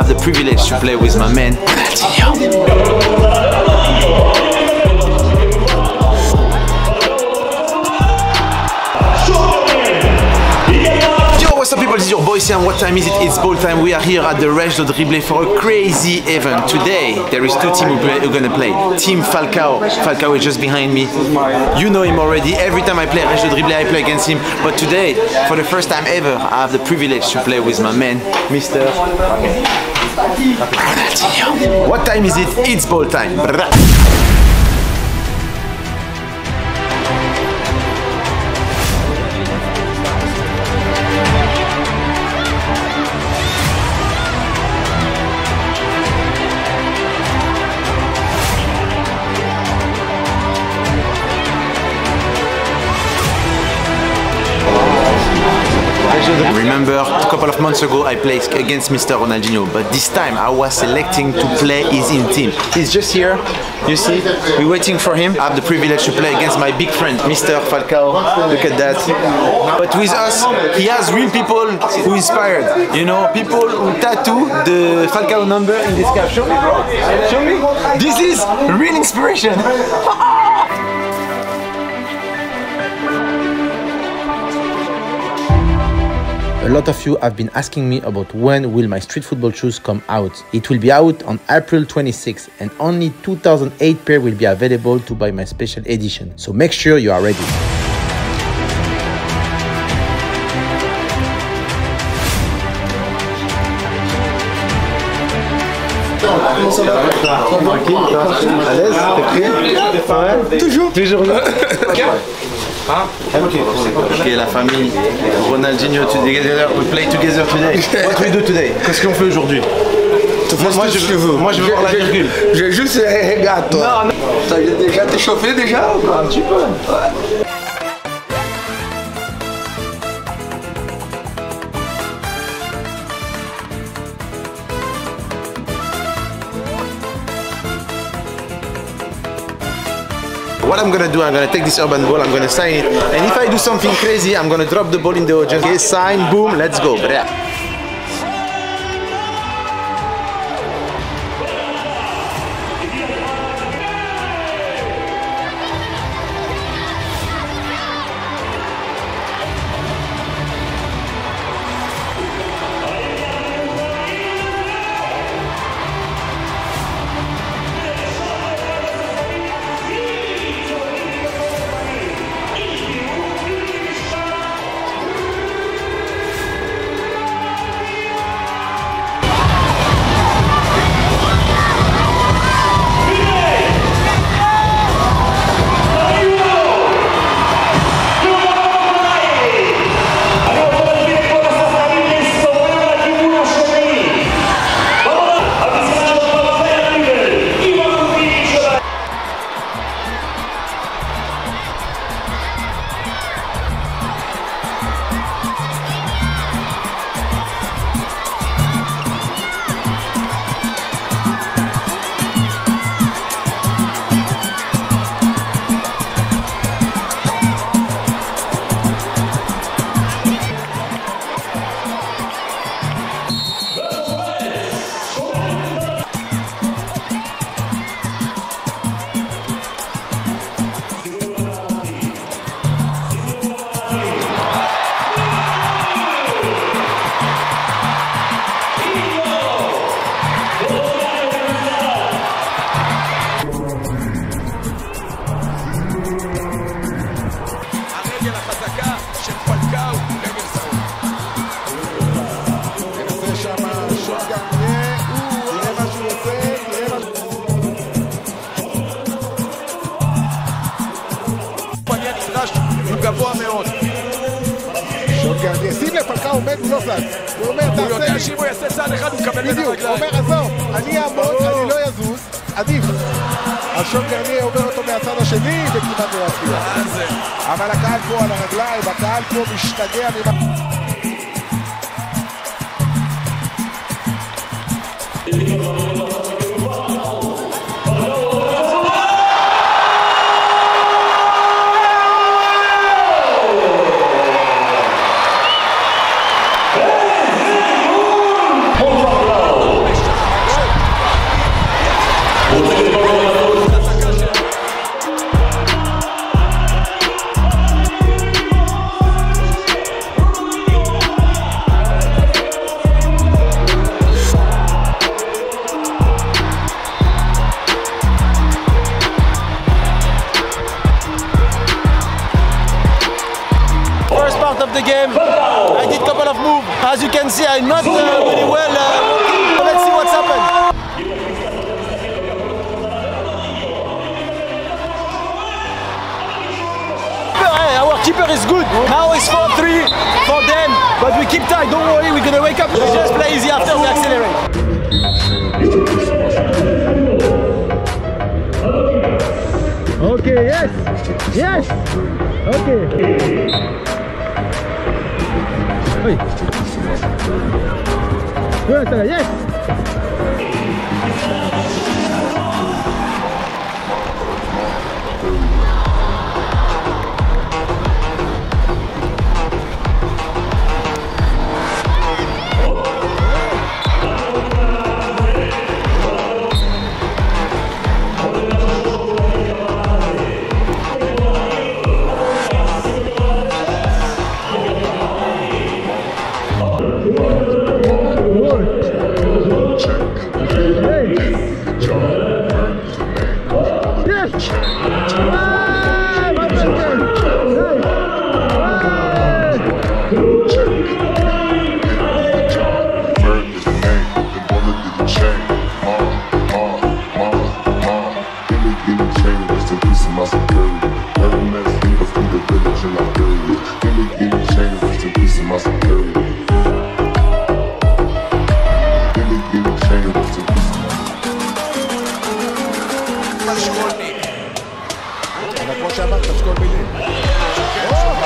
have the privilege to play with my man. What's people, is your boy Séan. What time is it? It's ball time. We are here at the Reis do Drible for a crazy event. Today, there is two teams who, are gonna play. Team Falcao. Falcao is just behind me. You know him already. Every time I play Reis do Drible, I play against him. But today, for the first time ever, I have the privilege to play with my man, Mr. Ronaldinho. What time is it? It's ball time. Remember, a couple of months ago I played against Mr. Ronaldinho, but this time I was selecting to play his in team. He's just here, you see, we're waiting for him. I have the privilege to play against my big friend, Mr. Falcao. Look at that. But with us, he has real people who inspired, you know, people who tattoo the Falcao number in this cap. Show me, bro. Show me. This is real inspiration. lot of you have been asking me about when will my street football shoes come out. It will be out on April 26 and only 2008 pair will be available to buy my special edition. So make sure you are ready. À l'aise T'es prêt Toujours Toujours là Ok, la famille, Ronaldinho together, we play together today. What we do today Qu'est-ce qu'on fait aujourd'hui? Moi, moi, je veux, moi je veux voir la virgule. J'ai juste regarde toi. Non, non. T'as déjà t'es chauffé déjà ou quoi Un petit peu. What I'm gonna do, I'm gonna take this urban ball, I'm gonna sign it, and if I do something crazy, I'm gonna drop the ball in the audience. Okay, sign, boom, let's go. Bra. שים לב, פלקאו עומד, הוא לא זז. הוא אומר, הוא תעשה יודע לי. שאם הוא יעשה צעד אחד הוא מקבל בין בדיוק, הוא הרגליים. אומר, עזוב, אני אעמוד, אני לא יזוז, עדיף. אז שוטגן עובר אותו מהצד השני, וכמעט לא זה? אבל הקהל פה על הרגליים, הקהל פה משתגע ממה... of can see, I'm not uh, really well uh, let's see what's happened. Our keeper is good. Now it's 4-3 for them, but we keep tight. Don't worry, we're gonna wake up. We just play easy after we accelerate. Okay, yes, yes. Okay. Hey. Good, yes. Oh.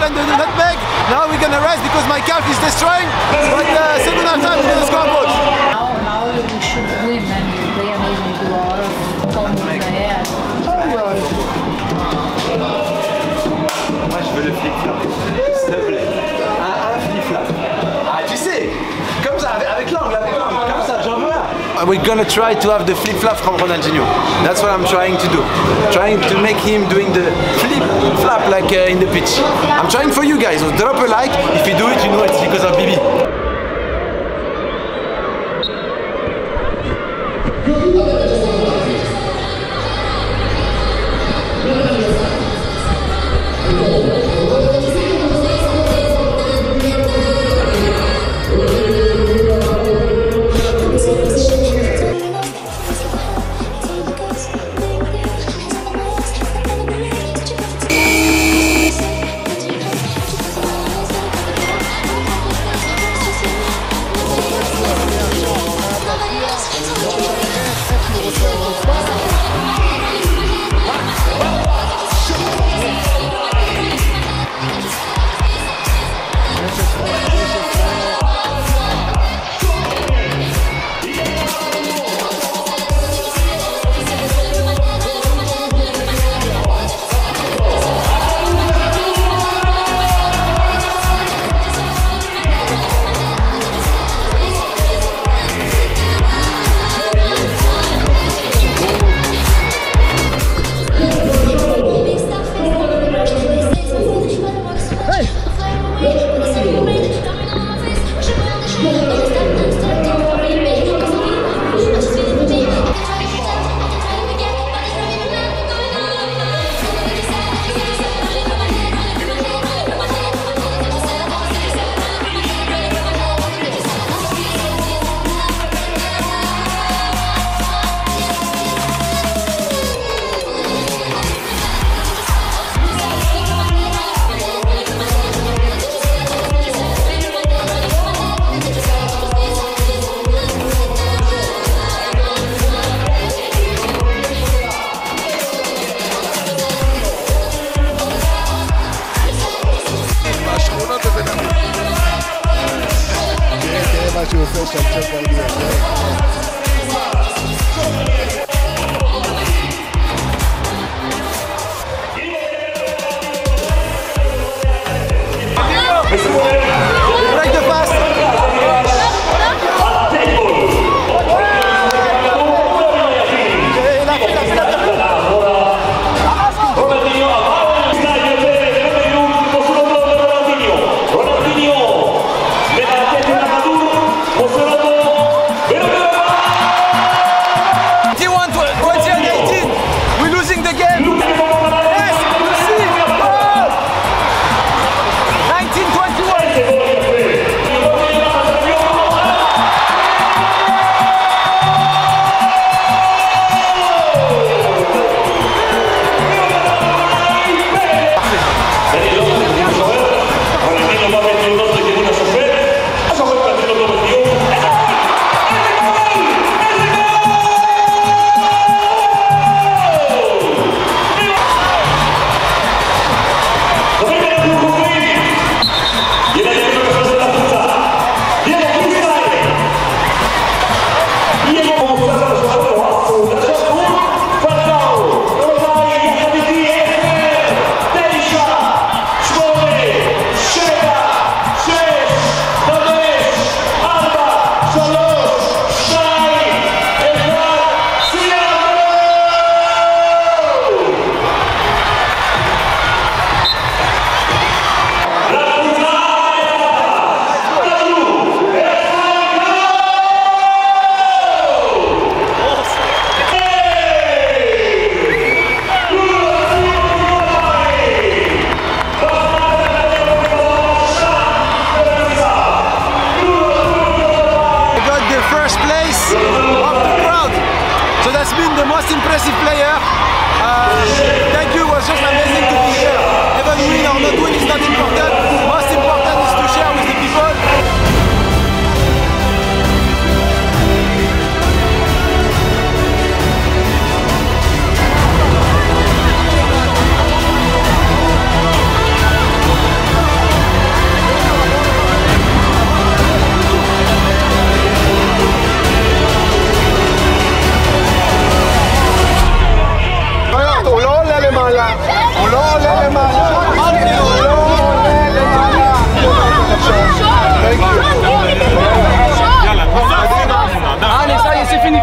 Ball the nutmeg. Now we're gonna rest because my calf is destroying. But uh, second score goals. We're gonna try to have the flip-flop from Ronaldinho. That's what I'm trying to do. Trying to make him doing the flip-flop like uh, in the pitch. I'm trying for you guys. So drop a like. If you do it, you know it's because of Bibi. antes de nada. Qué tema su fecha,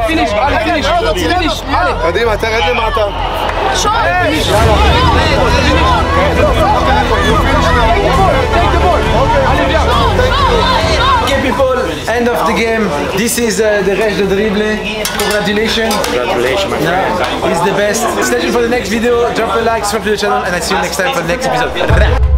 فينيش علي فينيش فينيش علي قديمه هتاخد لمعطى شايف فينيش people, end of the game. This is uh, the of the Dribble. Congratulations. Congratulations, my friend. Yeah, he's the best. Stay tuned for the next video. Drop a like, subscribe to the channel, and I see you next time for the next episode.